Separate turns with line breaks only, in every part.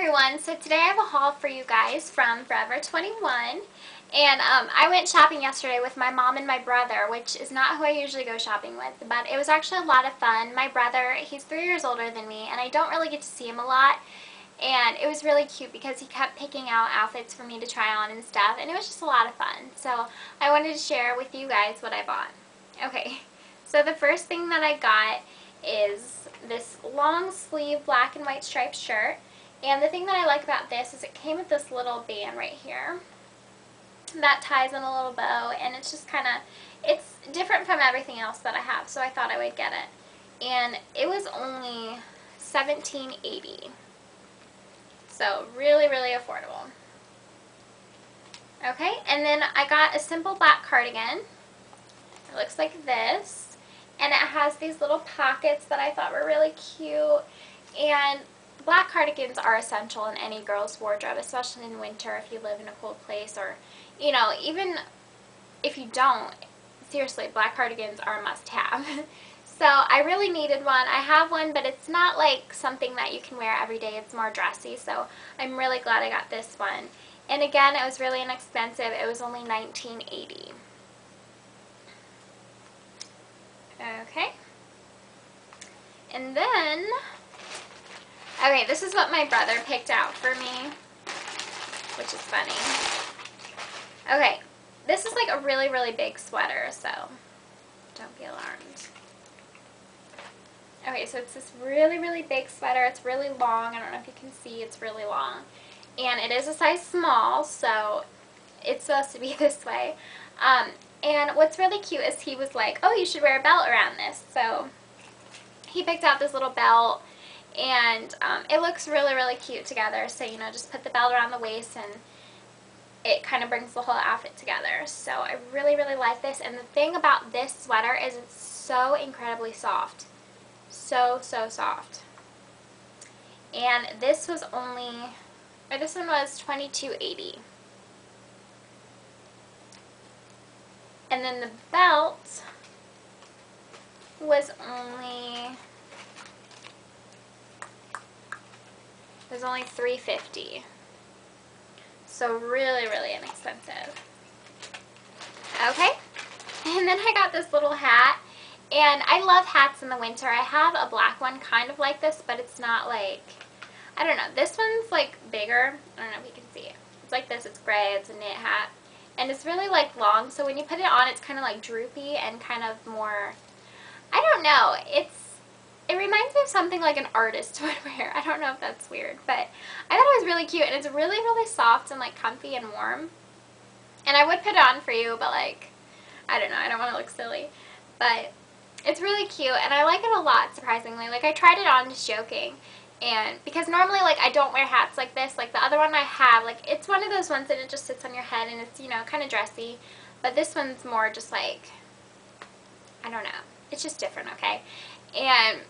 everyone, so today I have a haul for you guys from Forever 21 and um, I went shopping yesterday with my mom and my brother which is not who I usually go shopping with but it was actually a lot of fun. My brother, he's three years older than me and I don't really get to see him a lot. And it was really cute because he kept picking out outfits for me to try on and stuff and it was just a lot of fun. So I wanted to share with you guys what I bought. Okay, so the first thing that I got is this long sleeve black and white striped shirt and the thing that I like about this is it came with this little band right here that ties in a little bow and it's just kind of, it's different from everything else that I have so I thought I would get it. And it was only $17.80. So really, really affordable. Okay, and then I got a simple black cardigan. It looks like this. And it has these little pockets that I thought were really cute. And black cardigans are essential in any girl's wardrobe, especially in winter if you live in a cold place or, you know, even if you don't, seriously, black cardigans are a must-have. so I really needed one. I have one, but it's not like something that you can wear every day. It's more dressy, so I'm really glad I got this one. And again, it was really inexpensive. It was only $19.80. Okay. And then Okay, this is what my brother picked out for me, which is funny. Okay, this is like a really, really big sweater, so don't be alarmed. Okay, so it's this really, really big sweater. It's really long. I don't know if you can see. It's really long. And it is a size small, so it's supposed to be this way. Um, and what's really cute is he was like, oh, you should wear a belt around this. So he picked out this little belt and um, it looks really really cute together. So you know just put the belt around the waist and it kind of brings the whole outfit together. So I really really like this. And the thing about this sweater is it's so incredibly soft. So so soft. And this was only or this one was 22.80 and then the belt was only It was only $3.50. So really, really inexpensive. Okay. And then I got this little hat. And I love hats in the winter. I have a black one kind of like this, but it's not like, I don't know. This one's like bigger. I don't know if you can see it. It's like this. It's gray. It's a knit hat. And it's really like long. So when you put it on, it's kind of like droopy and kind of more, I don't know. It's it reminds me of something like an artist would wear. I don't know if that's weird, but I thought it was really cute. And it's really, really soft and like comfy and warm. And I would put it on for you, but like, I don't know. I don't want to look silly. But it's really cute and I like it a lot, surprisingly. Like I tried it on just joking. And because normally like I don't wear hats like this. Like the other one I have, like it's one of those ones that it just sits on your head and it's, you know, kind of dressy. But this one's more just like, I don't know. It's just different, okay? And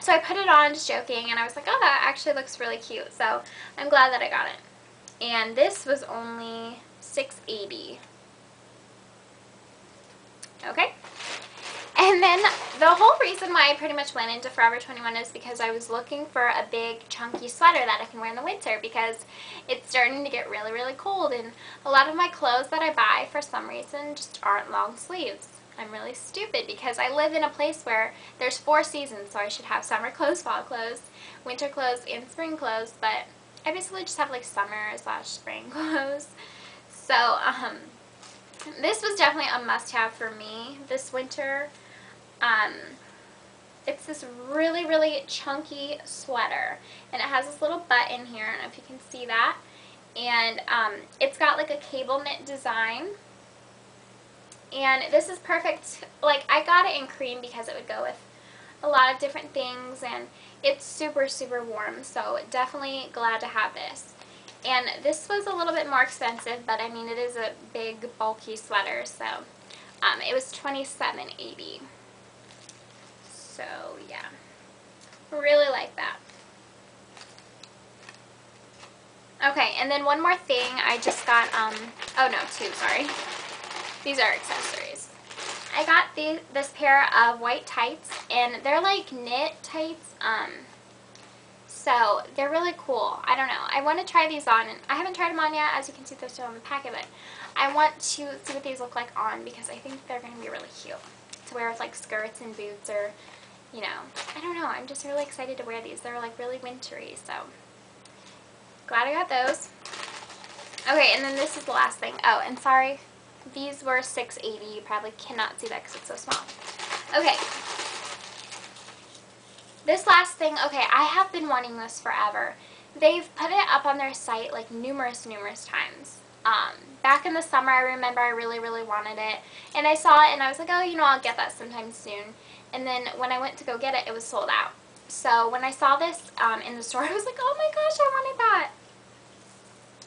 so I put it on just joking and I was like, oh, that actually looks really cute. So I'm glad that I got it. And this was only $6.80. Okay. And then the whole reason why I pretty much went into Forever 21 is because I was looking for a big chunky sweater that I can wear in the winter because it's starting to get really, really cold and a lot of my clothes that I buy for some reason just aren't long sleeves. I'm really stupid because I live in a place where there's four seasons, so I should have summer clothes, fall clothes, winter clothes, and spring clothes, but I basically just have like summer slash spring clothes. So, um, this was definitely a must-have for me this winter. Um, it's this really, really chunky sweater, and it has this little button here, I don't know if you can see that, and um, it's got like a cable knit design, and this is perfect. Like, I got it in cream because it would go with a lot of different things. And it's super, super warm. So definitely glad to have this. And this was a little bit more expensive, but I mean, it is a big, bulky sweater. So um, it was $27.80. So, yeah. Really like that. Okay, and then one more thing. I just got, um, oh no, two, sorry. These are accessories. I got the, this pair of white tights, and they're like knit tights. Um, So they're really cool. I don't know. I want to try these on. and I haven't tried them on yet. As you can see, they're still in the packet. But I want to see what these look like on because I think they're going to be really cute. To wear with like skirts and boots or, you know. I don't know. I'm just really excited to wear these. They're like really wintry. So glad I got those. Okay, and then this is the last thing. Oh, and sorry. These were 680 You probably cannot see that because it's so small. Okay, this last thing, okay, I have been wanting this forever. They've put it up on their site like numerous, numerous times. Um, back in the summer, I remember I really, really wanted it. And I saw it and I was like, oh, you know, I'll get that sometime soon. And then when I went to go get it, it was sold out. So when I saw this um, in the store, I was like, oh my gosh, I wanted that.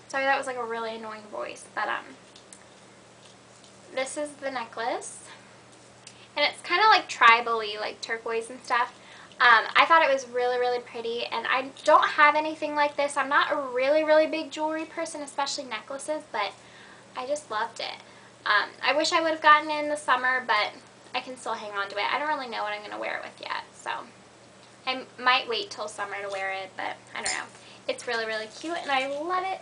Sorry, that was like a really annoying voice. But um, this is the necklace. And it's kind of like tribally, like turquoise and stuff. Um, I thought it was really, really pretty, and I don't have anything like this. I'm not a really, really big jewelry person, especially necklaces, but I just loved it. Um, I wish I would have gotten it in the summer, but I can still hang on to it. I don't really know what I'm going to wear it with yet, so I might wait till summer to wear it, but I don't know. It's really, really cute, and I love it.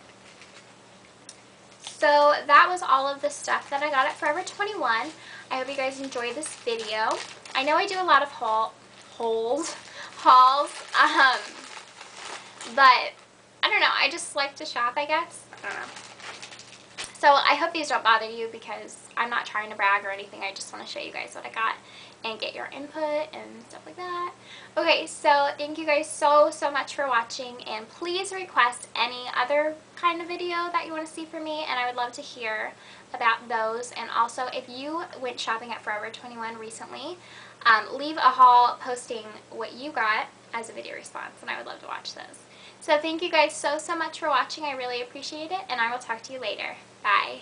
So that was all of the stuff that I got at Forever 21. I hope you guys enjoyed this video. I know I do a lot of haul hauls, hauls, um, but I don't know, I just like to shop, I guess, I don't know. So I hope these don't bother you because I'm not trying to brag or anything, I just want to show you guys what I got and get your input and stuff like that. Okay, so thank you guys so, so much for watching, and please request any other kind of video that you want to see from me, and I would love to hear about those. And also, if you went shopping at Forever 21 recently, um, leave a haul posting what you got as a video response, and I would love to watch those. So thank you guys so, so much for watching. I really appreciate it, and I will talk to you later. Bye.